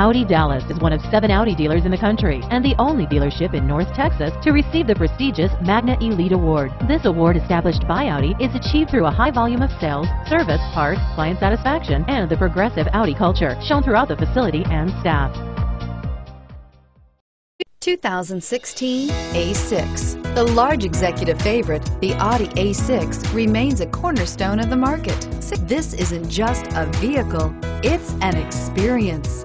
Audi Dallas is one of seven Audi dealers in the country and the only dealership in North Texas to receive the prestigious Magna Elite Award. This award established by Audi is achieved through a high volume of sales, service, parts, client satisfaction, and the progressive Audi culture shown throughout the facility and staff. 2016 A6. The large executive favorite, the Audi A6, remains a cornerstone of the market. This isn't just a vehicle, it's an experience.